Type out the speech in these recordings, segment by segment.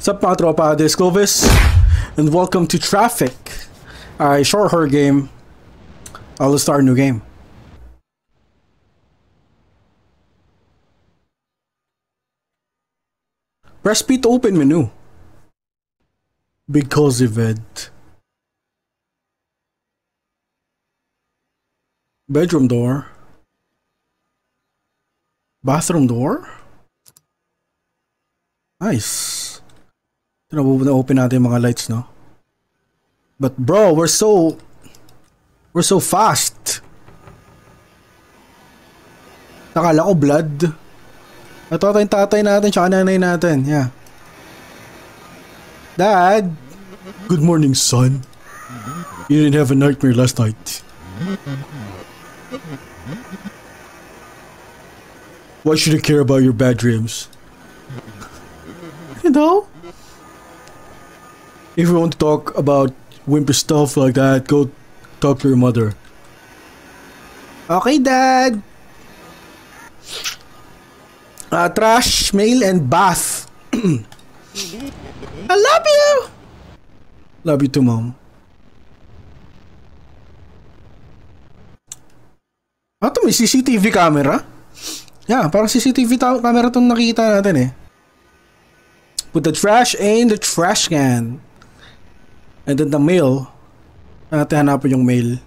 What's up mga tropa? This is Clovis and welcome to Traffic. I short horror game. I'll start a new game. Press P to open menu. Because event. Bedroom door. Bathroom door. Nice. Ito na open natin yung mga lights, no? But bro, we're so... We're so fast. Nakala ko blood. Ito ito yung tatay natin tsaka nanay natin. Yeah. Dad! Good morning, son. You didn't have a nightmare last night. Why should I care about your bad dreams? You know? If you want to talk about wimpy stuff like that, go talk to your mother. Okay, Dad. Uh, trash, mail, and bath. I love you! Love you too, Mom. Ah, ito may CCTV camera? Yeah, parang CCTV camera itong nakita natin eh. Put the trash in the trash can. And then the mail. Natin hanapin yung mail.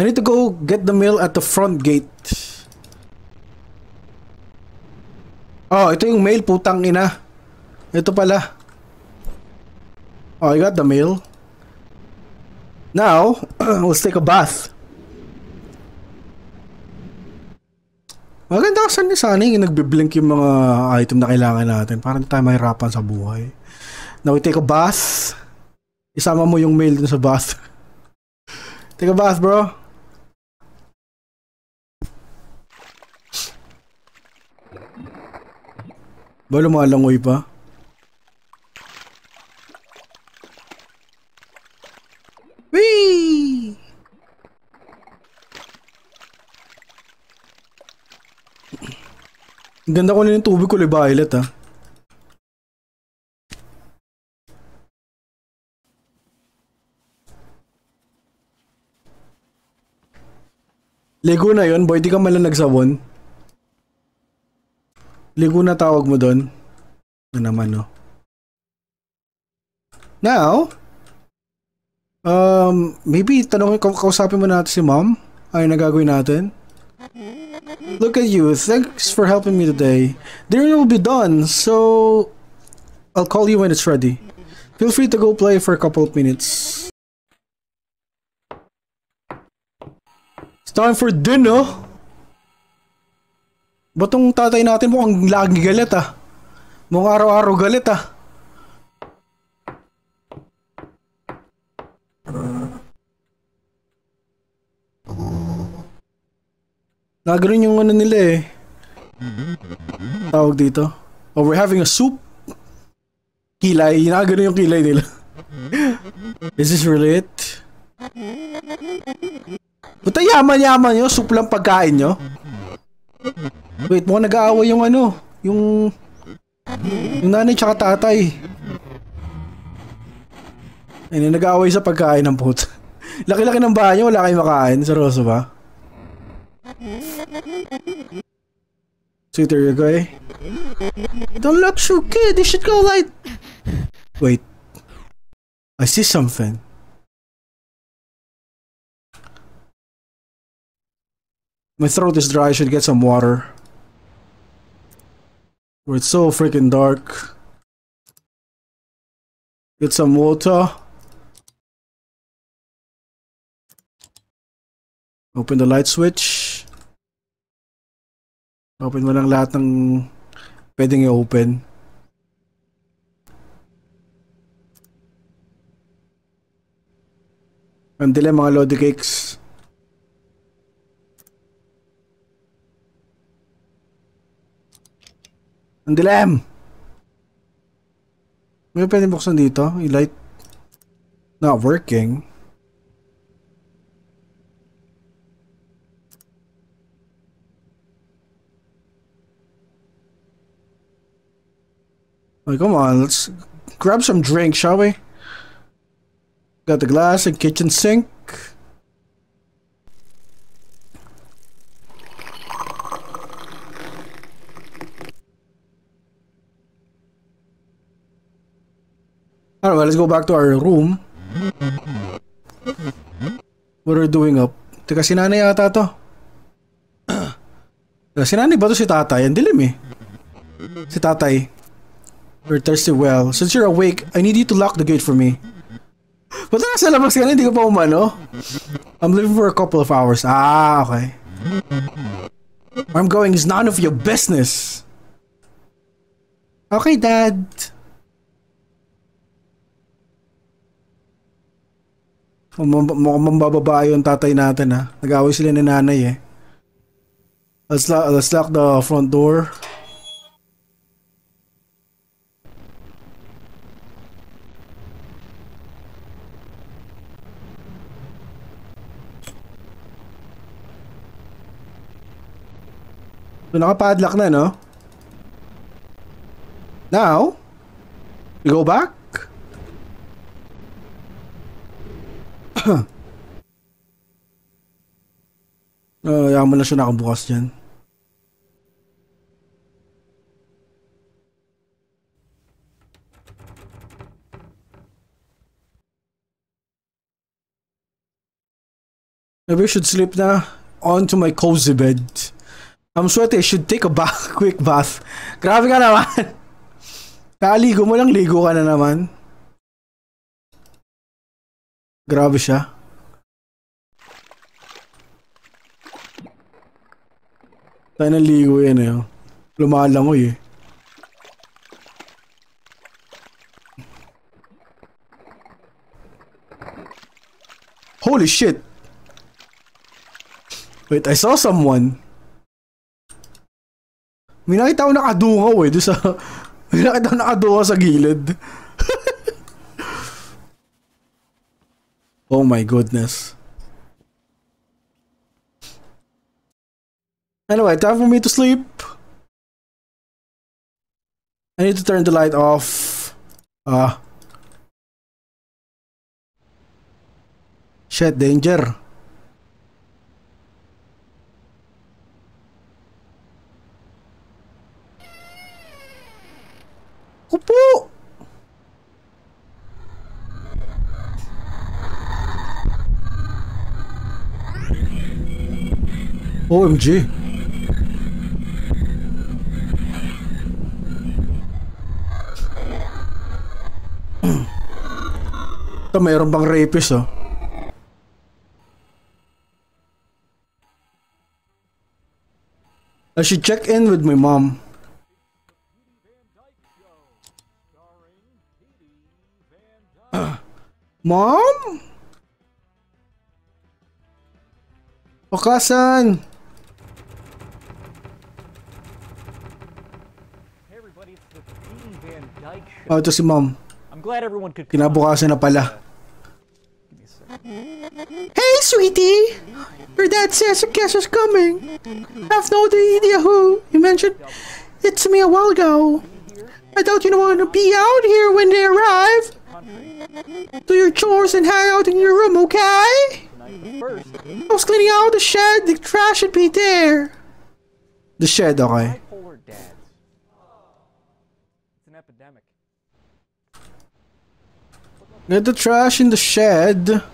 I need to go get the mail at the front gate. Oh, ito yung mail, putang ina. Ito pala. Oh, I got the mail. Now, let's take a bath. Maganda kasi sana yung nagbiblink yung mga item na kailangan natin para hindi tayo mahirapan sa buhay. Now we take a bath. Isama mo yung mail dun sa bath. take a bath, bro. Ba lumalangoy pa? Whee! Ang ganda ko na yung tubig kulay violet ah. Ligo na yon boy, di ka malang nagsabon. Ligo na tawag mo doon. Na naman no. Now, um, maybe tanongin, kausapin mo natin si mom. Ay, nagagawin natin. Look at you. Thanks for helping me today. Dinner will be done, so I'll call you when it's ready. Feel free to go play for a couple of minutes. It's time for dinner. Batong tatay natin mukhang lagi galit ah. Mukhang araw-araw galit ah. Naganoon yung ano nila eh. Tawag dito. Oh, we're having a soup. Kilay. Naganoon yung kilay nila. Is this really it? Puta yaman-yaman nyo. Soup lang pagkain nyo. Wait, mukhang nag-aaway yung ano. Yung... Yung nanay tsaka tatay. Ayun, nag-aaway sa pagkain ng puta. Laki-laki ng bahay nyo. Wala kayong makain. Seryoso ba? There you go, eh? Don't look so good. You should go like... Wait. I see something. My throat is dry. I should get some water. Where it's so freaking dark. Get some water. Open the light switch. Open mo lang lahat ng pwedeng i-open. Ang dilim mga lodi cakes. Ang dilim! May pwedeng buksan dito? I-light. Not working. Oh, come on, let's grab some drink, shall we? Got the glass and kitchen sink. Alright, let's go back to our room. What are doing up? Teka, si nanay yata to. Teka, si nanay ba to si tatay? Ang dilim eh. Si tatay. You're thirsty well. Since you're awake, I need you to lock the gate for me. Ba't nasa labas ka? Hindi ka pa umano? I'm leaving for a couple of hours. Ah, okay. Where I'm going is none of your business. Okay, Dad. Mukhang mambababa yung tatay natin ha. Nag-away sila ni nanay eh. Let's lock, let's lock the front door. So, nakapadlock na, no? Now, we go back. uh, yan mo na siya nakabukas dyan. Maybe I should sleep na onto my cozy bed. I'm sweaty. I should take a bath, quick bath. Grabe ka naman. Kaligo mo lang, ligo ka na naman. Grabe siya. Tayo ng ligo yan eh. Lumalangoy eh. Holy shit! Wait, I saw someone. May nakita ko nakadungaw eh. Doon sa... May nakita ko nakadungaw sa gilid. Oh my goodness. Anyway, time for me to sleep. I need to turn the light off. Ah. Uh, shit, danger. Upo! OMG. Ito, mayroon bang rapist, oh? I should check in with my mom. Mom? Wakasan! Oh, ito si mom. I'm glad everyone could Kinabukasan na pala. Hey, sweetie! Your dad says a guest is coming. I've no idea who. You mentioned it to me a while ago. I thought you don't want to be out here when they arrive. Do your chores and hang out in your room, okay? I was cleaning out the shed. The trash should be there. The shed, okay. Get the trash in the shed.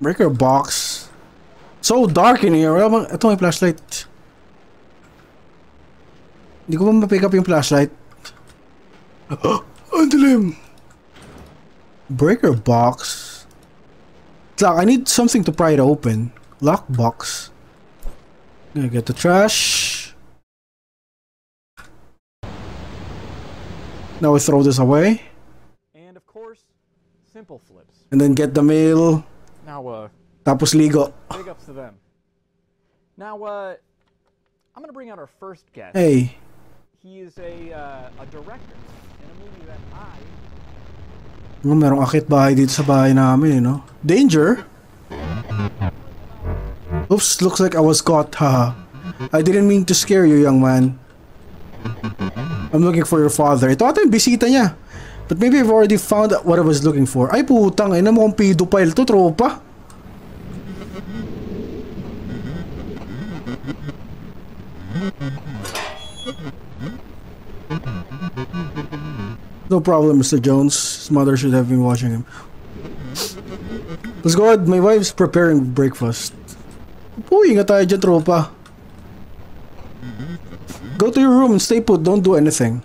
Breaker box. So dark in here. Wala bang... Ito may flashlight. Hindi ko ba ma-pick up yung flashlight? Ang dilim! Breaker box? Like, I need something to pry it open. Lock box. Gonna get the trash. Now we throw this away. And of course, simple flips. And then get the mail. Now, uh, Tapos ligo. big ups to them. Now, uh, I'm gonna bring out our first guest. Hey. He is a uh, a director in a movie that I Oh, merong akit bahay dito sa bahay namin, eh, no? Danger? Oops, looks like I was caught, haha. I didn't mean to scare you, young man. I'm looking for your father. Ito ata yung bisita niya. But maybe I've already found what I was looking for. Ay putang, ina mo kung pedophile to, tropa. No problem, Mr. Jones. His mother should have been watching him. Let's go ahead. My wife's preparing breakfast. Uy, nga tayo dyan, tropa. Go to your room and stay put. Don't do anything.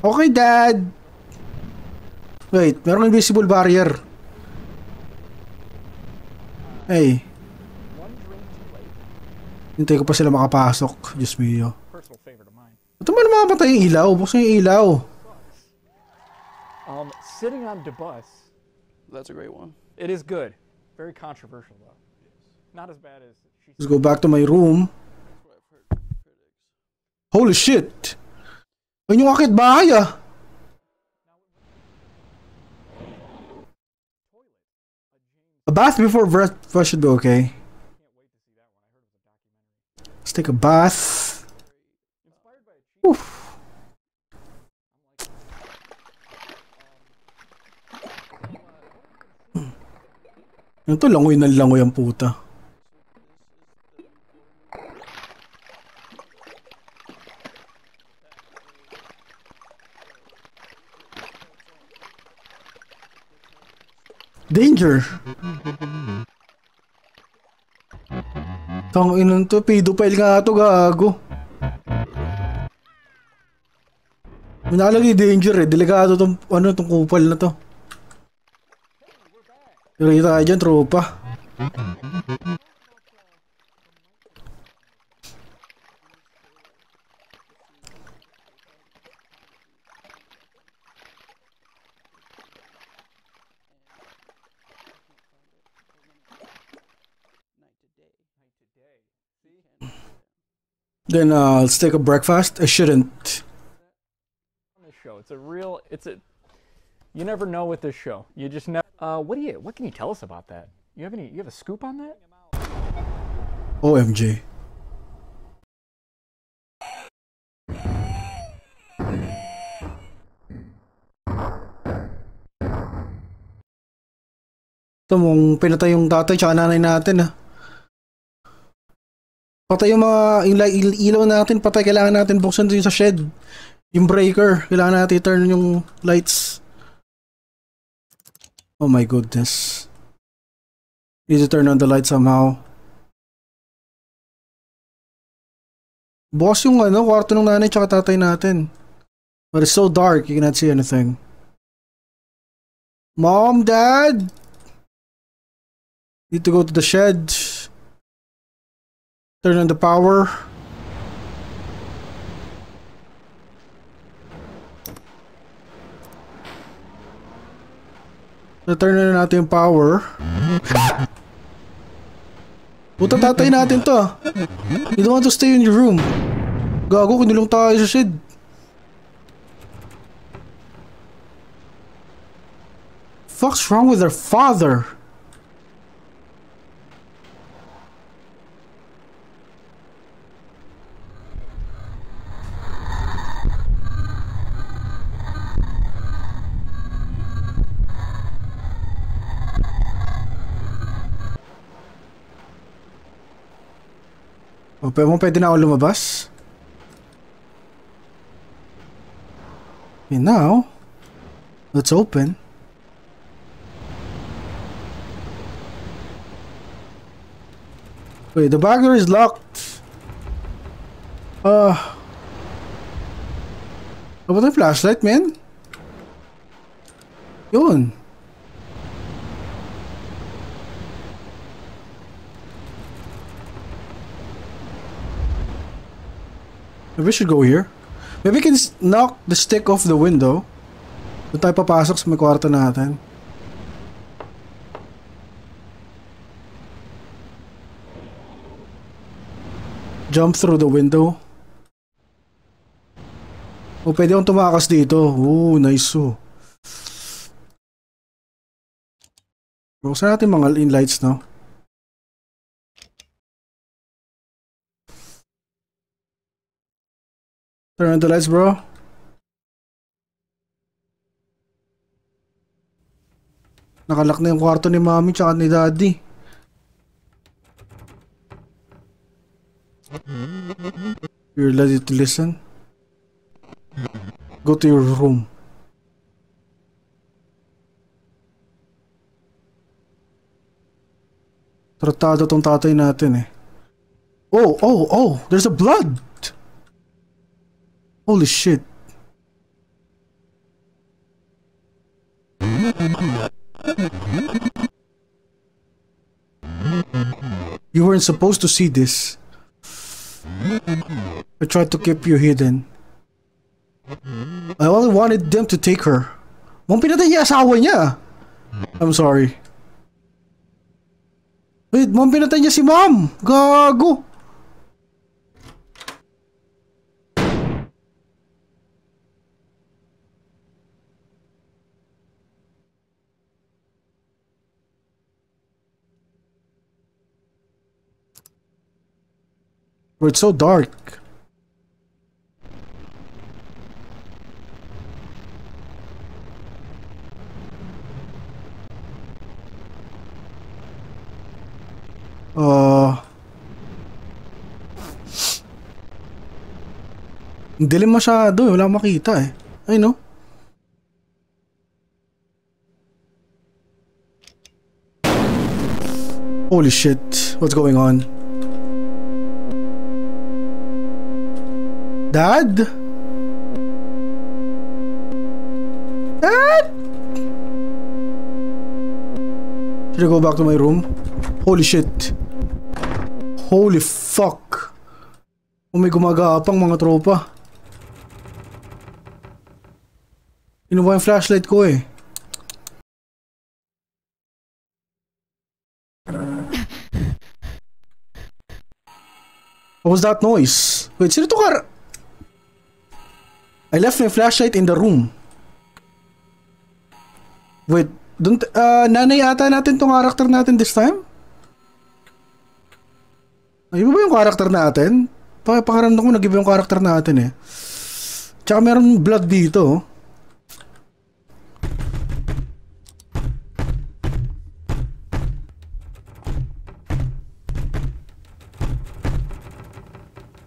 Okay, Dad. Wait, merong invisible barrier. Hey, hintay ko pa sila makapasok. Diyos mio. Ba't naman mamamatay yung ilaw? Buksan yung ilaw. Um, sitting on the bus. That's a great one. It is good. Very controversial though. Not as bad as Let's go back to my room. Holy shit! Ayun yung akit bahay ah! A bath before breakfast should be okay. Let's take a bath. Oof. Ano to? Langoy na langoy ang puta. Danger! Tang inan to, pedophile nga to, gago. May nakalagay danger eh, delikado tong, ano, tong kupal na to. Pero tayo dyan, tropa. Then uh, let's take a breakfast. I shouldn't. on this show. It's a real. It's a. You never know with this show. You just never. Uh, what do you? What can you tell us about that? You have any? You have a scoop on that? OMG. Ito mong pinatay yung tatay tsaka nanay natin ah. Patay yung mga ila- il- ilaw natin, patay. Kailangan natin buksan din sa shed. Yung breaker. Kailangan natin turn yung lights. Oh my goodness. Need to turn on the light somehow. Bukas yung ano, kwarto ng nanay tsaka tatay natin. But it's so dark, you cannot see anything. Mom, Dad! Need to go to the shed. Turn on the power. Na-turn na natin yung power. Puta tatay natin to ah. You don't want to stay in your room. Gago, kinulong tayo sa shed. Fuck's wrong with their father? O, pwede mo pwede na ako lumabas? Okay, now, let's open. Wait, the back door is locked. Uh, ba yung flashlight, man? Yun. Maybe we should go here. Maybe we can knock the stick off the window. Doon tayo papasok sa may kwarto natin. Jump through the window. O pwede akong tumakas dito. Oo, nice oh. Buksan natin mga in lights, no? Turn on the lights, bro. Nakalak na yung kwarto ni mami tsaka ni daddy. You're ready to listen? Go to your room. Tratado tong tatay natin eh. Oh, oh, oh! There's a blood! Holy shit. You weren't supposed to see this. I tried to keep you hidden. I only wanted them to take her. Mong pinatay niya asawa niya. I'm sorry. Wait, mom pinatay niya si mom. Gago. Bro, it's so dark. Uh, dilim masyado eh. Wala makita eh. Ay no? Holy shit. What's going on? Dad? Dad? Should I go back to my room? Holy shit. Holy fuck. Oh, may gumagapang mga tropa. Inuwa yung flashlight ko eh. What was that noise? Wait, sino to kar... I left my flashlight in the room. Wait, dun, uh, nanay ata natin tong karakter natin this time? Iba ba yung karakter natin? Pa pakaramdam ko nag-iba yung karakter natin eh. Tsaka meron blood dito.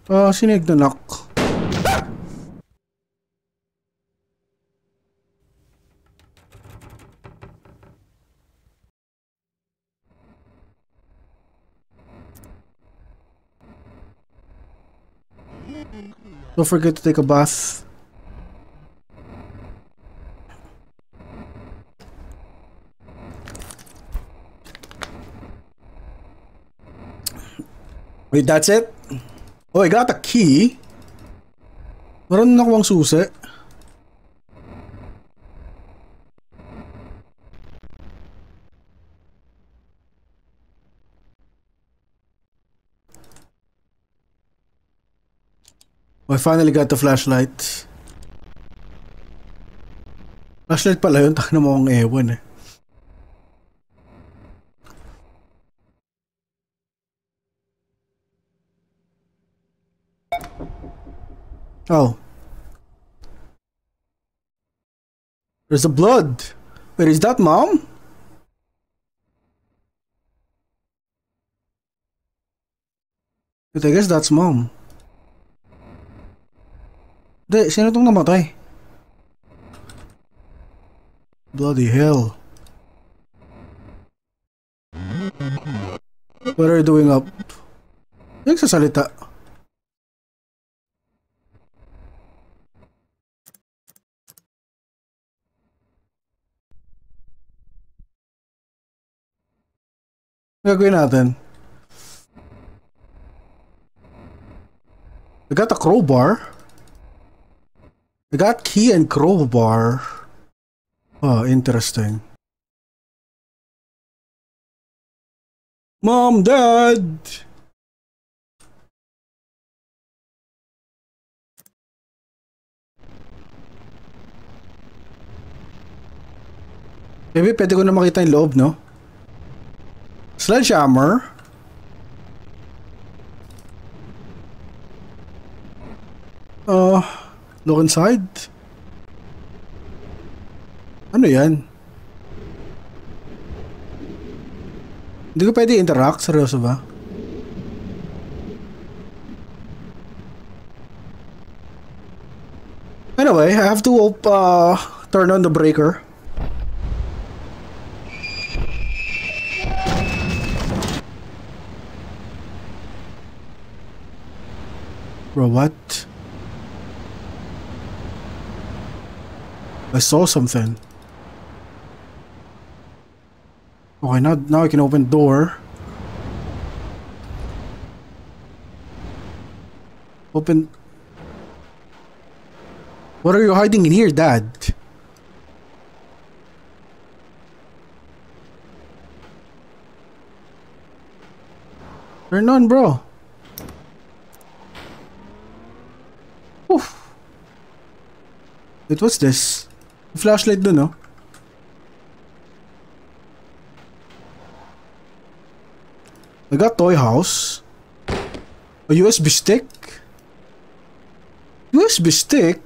Ah, sino yung nagnanak? Don't forget to take a bath. Wait, that's it? Oh, I got a key. Meron na akong susi. Oh, I finally got the flashlight. Flashlight pala yun, mo akong ewan eh. Oh. There's a blood. Wait, is that mom? Wait, I guess that's mom. Hindi, sino tong namatay? Bloody hell. What are you doing up? Nagsasalita. Gagawin natin. I got a crowbar. I got key and crowbar. Oh, interesting. Mom, Dad! Maybe pwede ko na makita yung loob, no? Sledgehammer. Uh, look inside. Ano yan? Hindi ko pwede interact? Seryoso ba? Anyway, I have to uh, turn on the breaker. Bro, what? I saw something. Okay, now, now I can open door. Open... What are you hiding in here, Dad? Turn on, bro. Oof. Wait, what's this? Flashlight dun, no? I got toy house. A USB stick. USB stick?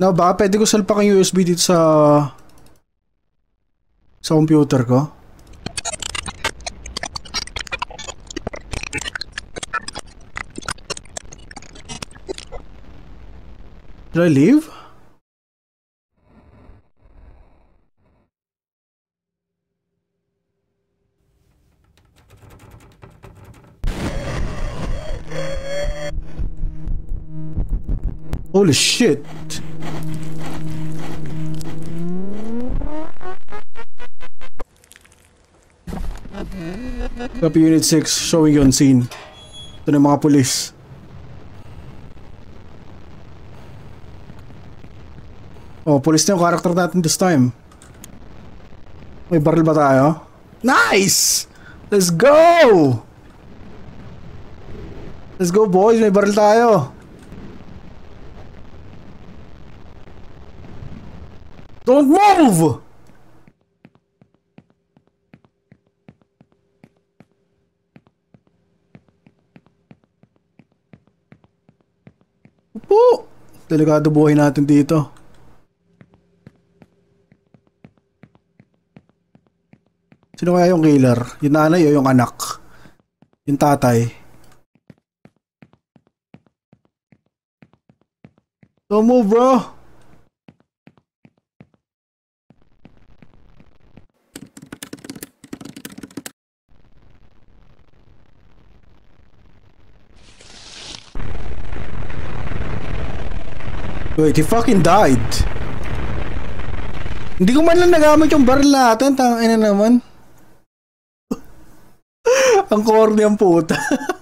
Na ba, pwede ko salpak ang USB dito sa sa computer ko. Did I leave? Holy shit. Copy Unit 6 showing you on scene. Na yung mga pulis. Oh, pulis na yung character natin this time. May barrel ba tayo? Nice! Let's go! Let's go boys, may barrel tayo. Don't move! Upo! Delikado buhay natin dito. Sino kaya yung killer? Yung nanay o yung anak? Yung tatay? Don't move, bro! Wait, he fucking died. Hindi ko man lang nagamit yung barrel natin. Tangina naman. ang corny ang puta.